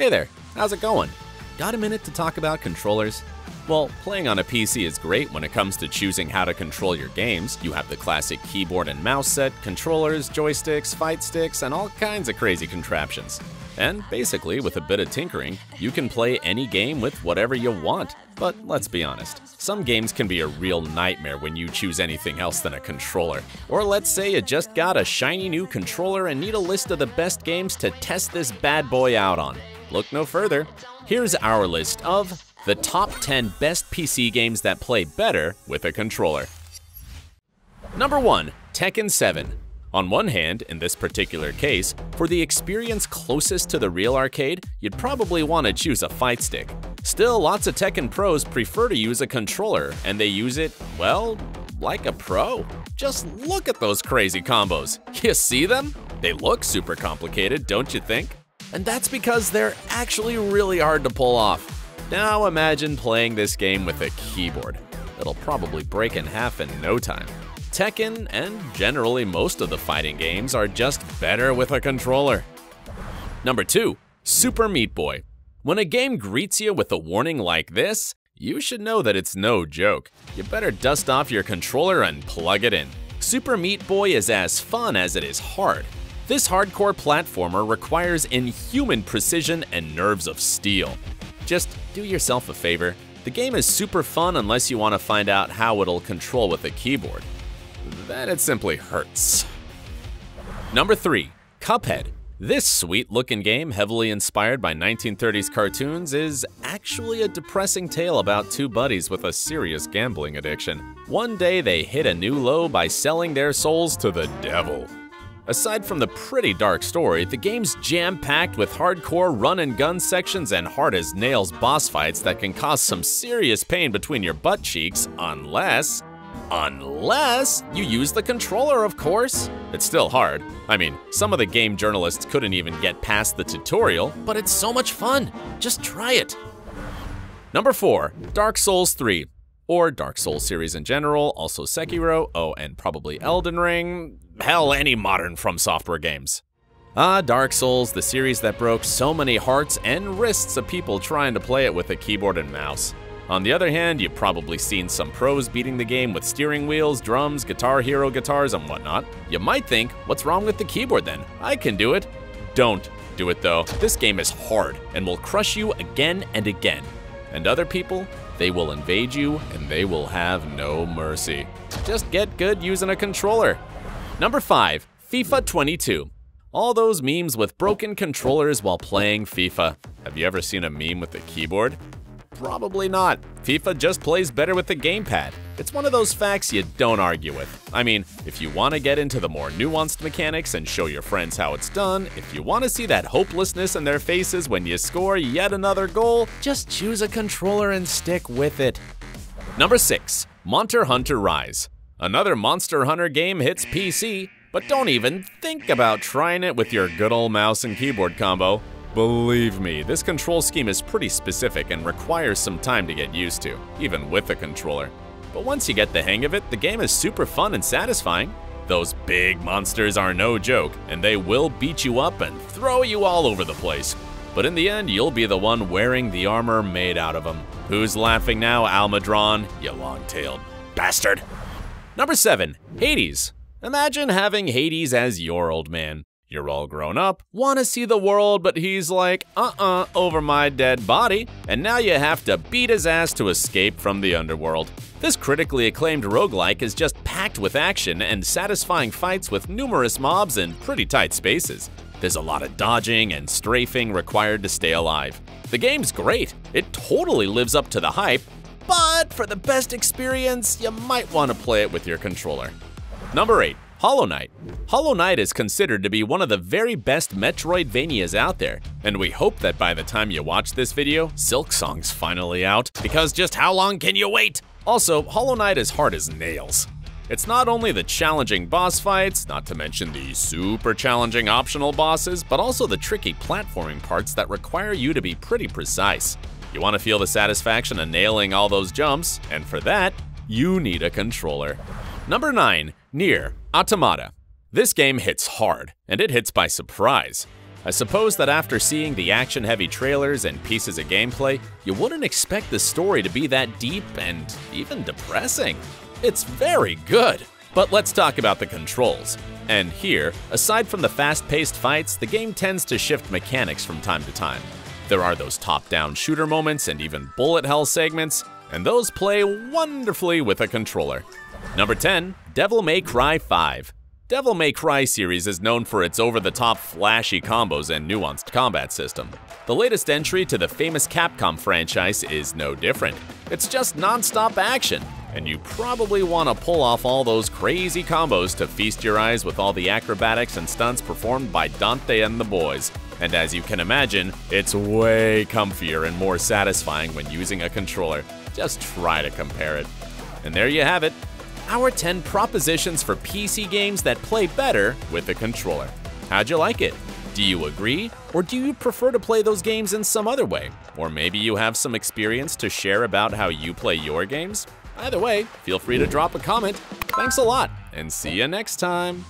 Hey there, how's it going? Got a minute to talk about controllers? Well, playing on a PC is great when it comes to choosing how to control your games. You have the classic keyboard and mouse set, controllers, joysticks, fight sticks, and all kinds of crazy contraptions. And basically, with a bit of tinkering, you can play any game with whatever you want. But let's be honest, some games can be a real nightmare when you choose anything else than a controller. Or let's say you just got a shiny new controller and need a list of the best games to test this bad boy out on. Look no further. Here's our list of the top 10 best PC games that play better with a controller. Number 1 Tekken 7. On one hand, in this particular case, for the experience closest to the real arcade, you'd probably want to choose a fight stick. Still, lots of Tekken pros prefer to use a controller, and they use it, well, like a pro. Just look at those crazy combos. You see them? They look super complicated, don't you think? And that's because they're actually really hard to pull off. Now imagine playing this game with a keyboard. It'll probably break in half in no time. Tekken, and generally most of the fighting games, are just better with a controller. Number 2. Super Meat Boy. When a game greets you with a warning like this, you should know that it's no joke. You better dust off your controller and plug it in. Super Meat Boy is as fun as it is hard. This hardcore platformer requires inhuman precision and nerves of steel. Just do yourself a favor. The game is super fun unless you want to find out how it'll control with a keyboard. Then it simply hurts. Number 3. Cuphead. This sweet looking game, heavily inspired by 1930s cartoons, is actually a depressing tale about two buddies with a serious gambling addiction. One day they hit a new low by selling their souls to the devil. Aside from the pretty dark story, the game's jam-packed with hardcore run-and-gun sections and hard-as-nails boss fights that can cause some serious pain between your butt cheeks, unless... Unless you use the controller, of course. It's still hard. I mean, some of the game journalists couldn't even get past the tutorial, but it's so much fun. Just try it. Number 4. Dark Souls 3 or Dark Souls series in general, also Sekiro, oh, and probably Elden Ring, hell, any modern From Software games. Ah, Dark Souls, the series that broke so many hearts and wrists of people trying to play it with a keyboard and mouse. On the other hand, you've probably seen some pros beating the game with steering wheels, drums, Guitar Hero guitars, and whatnot. You might think, what's wrong with the keyboard then? I can do it. Don't do it though. This game is hard and will crush you again and again. And other people, they will invade you and they will have no mercy. Just get good using a controller. Number 5. FIFA 22. All those memes with broken controllers while playing FIFA. Have you ever seen a meme with a keyboard? Probably not. FIFA just plays better with the gamepad. It's one of those facts you don't argue with. I mean, if you want to get into the more nuanced mechanics and show your friends how it's done, if you want to see that hopelessness in their faces when you score yet another goal, just choose a controller and stick with it. Number 6. Monster Hunter Rise. Another Monster Hunter game hits PC, but don't even think about trying it with your good old mouse and keyboard combo. Believe me, this control scheme is pretty specific and requires some time to get used to, even with a controller. But once you get the hang of it, the game is super fun and satisfying. Those big monsters are no joke, and they will beat you up and throw you all over the place. But in the end, you'll be the one wearing the armor made out of them. Who's laughing now, Almudron, you long-tailed bastard? Number 7. Hades. Imagine having Hades as your old man. You're all grown up, want to see the world, but he's like, uh-uh, over my dead body, and now you have to beat his ass to escape from the underworld. This critically acclaimed roguelike is just packed with action and satisfying fights with numerous mobs in pretty tight spaces. There's a lot of dodging and strafing required to stay alive. The game's great, it totally lives up to the hype, but for the best experience, you might want to play it with your controller. Number 8. Hollow Knight. Hollow Knight is considered to be one of the very best Metroidvanias out there, and we hope that by the time you watch this video, Silksong's finally out, because just how long can you wait? Also, Hollow Knight is hard as nails. It's not only the challenging boss fights, not to mention the super challenging optional bosses, but also the tricky platforming parts that require you to be pretty precise. You want to feel the satisfaction of nailing all those jumps, and for that, you need a controller. Number 9. Nier Automata. This game hits hard, and it hits by surprise. I suppose that after seeing the action-heavy trailers and pieces of gameplay, you wouldn't expect the story to be that deep and even depressing. It's very good! But let's talk about the controls. And here, aside from the fast-paced fights, the game tends to shift mechanics from time to time. There are those top-down shooter moments and even bullet hell segments, and those play wonderfully with a controller. Number 10, Devil May Cry 5. Devil May Cry series is known for its over-the-top flashy combos and nuanced combat system. The latest entry to the famous Capcom franchise is no different. It's just non-stop action, and you probably want to pull off all those crazy combos to feast your eyes with all the acrobatics and stunts performed by Dante and the boys. And as you can imagine, it's way comfier and more satisfying when using a controller. Just try to compare it. And there you have it, our 10 propositions for PC games that play better with a controller. How'd you like it? Do you agree? Or do you prefer to play those games in some other way? Or maybe you have some experience to share about how you play your games? Either way, feel free to drop a comment. Thanks a lot, and see you next time.